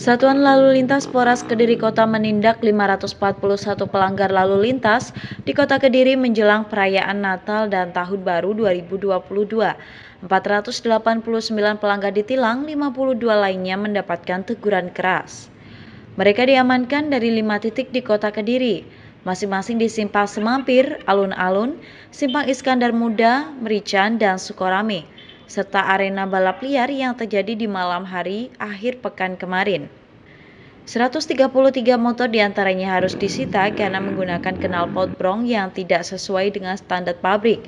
Satuan Lalu Lintas Polres Kediri Kota menindak 541 pelanggar lalu lintas di Kota Kediri menjelang perayaan Natal dan Tahun Baru 2022. 489 pelanggar ditilang, 52 lainnya mendapatkan teguran keras. Mereka diamankan dari lima titik di Kota Kediri, masing-masing di Simpang Semampir, Alun-Alun, Simpang Iskandar Muda, Merican, dan Sukorame serta arena balap liar yang terjadi di malam hari akhir pekan kemarin. 133 motor di antaranya harus disita karena menggunakan knalpot brong yang tidak sesuai dengan standar pabrik.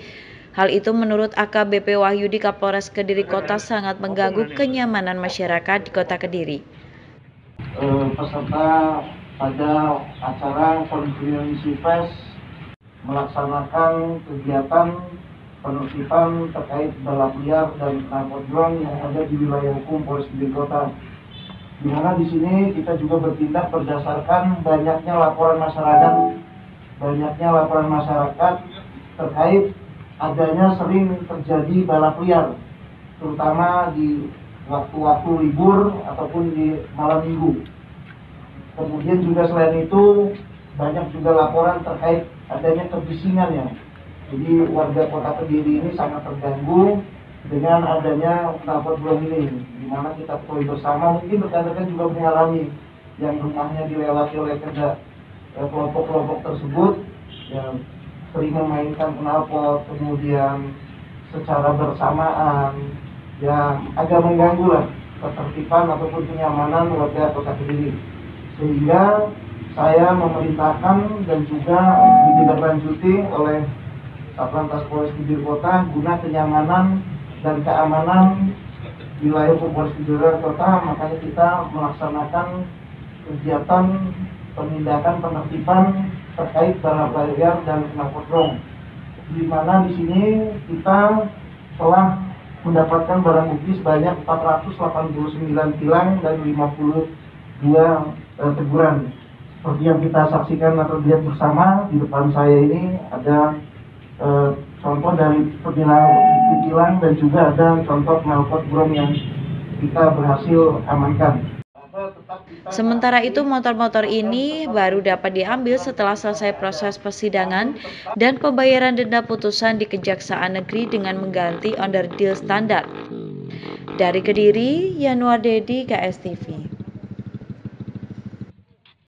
Hal itu menurut AKBP Wahyudi Kapolres Kediri Kota sangat mengganggu kenyamanan masyarakat di Kota Kediri. Uh, peserta pada acara konferensi melaksanakan kegiatan penertiban terkait balap liar dan drone yang ada di wilayah hukum Polres Kediri Kota. Di mana di sini kita juga bertindak berdasarkan banyaknya laporan masyarakat, banyaknya laporan masyarakat terkait adanya sering terjadi balap liar, terutama di waktu-waktu libur ataupun di malam minggu. Kemudian juga selain itu banyak juga laporan terkait adanya kebisingan ya jadi warga kota Kediri ini sangat terganggu dengan adanya knalpot belum ini, di mana kita ketahui bersama mungkin rekan-rekan juga mengalami yang rumahnya dilewati oleh kerja eh, kelompok-kelompok tersebut yang sering memainkan knalpot, kemudian secara bersamaan yang agak mengganggu lah ketertiban ataupun kenyamanan warga kota Kediri. Sehingga saya memerintahkan dan juga ditindaklanjuti oleh Satlantas Polres Kediri Kota guna kenyamanan dan keamanan wilayah Polres Kediri Kota makanya kita melaksanakan kegiatan penindakan penertiban terkait barang bayar dan knalpot di mana di sini kita telah mendapatkan barang bukti sebanyak 489 tilang dan 52 eh, teguran. Seperti yang kita saksikan atau lihat bersama di depan saya ini ada Eh, contoh dari penilang dan juga ada contoh knalpot brom yang kita berhasil amankan. Sementara itu motor-motor ini baru dapat diambil setelah selesai proses persidangan dan pembayaran denda putusan di Kejaksaan Negeri dengan mengganti under deal standar. Dari Kediri, Yanuar Dedi, KSTV.